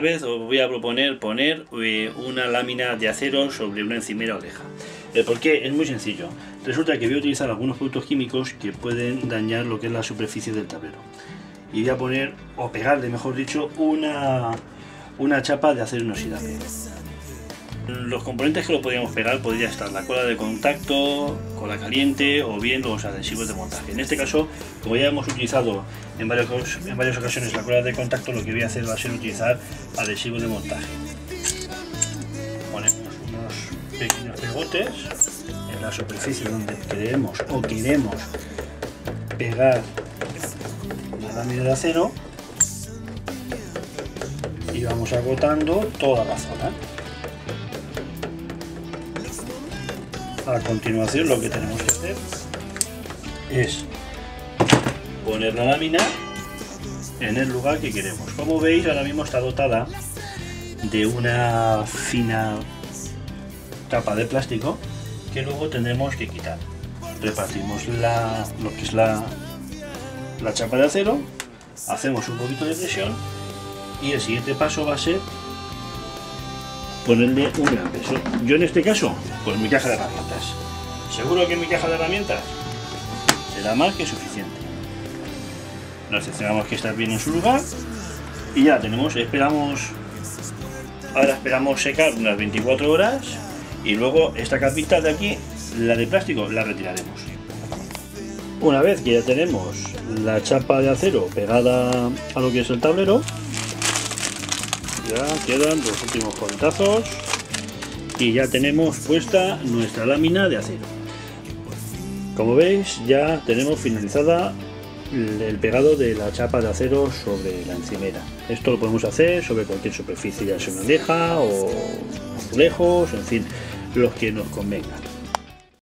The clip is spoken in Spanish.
vez os voy a proponer poner eh, una lámina de acero sobre una encimera oreja. ¿El por qué? Es muy sencillo. Resulta que voy a utilizar algunos productos químicos que pueden dañar lo que es la superficie del tablero. Y voy a poner, o pegarle mejor dicho, una, una chapa de acero inoxidable. Los componentes que lo podríamos pegar podría estar la cola de contacto, cola caliente o bien los adhesivos de montaje. En este caso, como ya hemos utilizado en varias ocasiones la cola de contacto, lo que voy a hacer va a ser utilizar adhesivos de montaje. Ponemos unos pequeños pegotes en la superficie donde queremos o queremos pegar la lámina de acero y vamos agotando toda la zona. A continuación lo que tenemos que hacer es poner la lámina en el lugar que queremos. Como veis ahora mismo está dotada de una fina capa de plástico que luego tendremos que quitar. Repartimos la, lo que es la, la chapa de acero, hacemos un poquito de presión y el siguiente paso va a ser ponerle un gran peso. Yo en este caso, pues mi caja de herramientas. Seguro que mi caja de herramientas será más que suficiente. Nos cercioramos que está bien en su lugar y ya tenemos, esperamos, ahora esperamos secar unas 24 horas y luego esta capita de aquí, la de plástico, la retiraremos. Una vez que ya tenemos la chapa de acero pegada a lo que es el tablero, ya quedan los últimos contazos y ya tenemos puesta nuestra lámina de acero. Como veis ya tenemos finalizada el pegado de la chapa de acero sobre la encimera. Esto lo podemos hacer sobre cualquier superficie, ya sea una oreja o azulejos, en fin, los que nos convengan.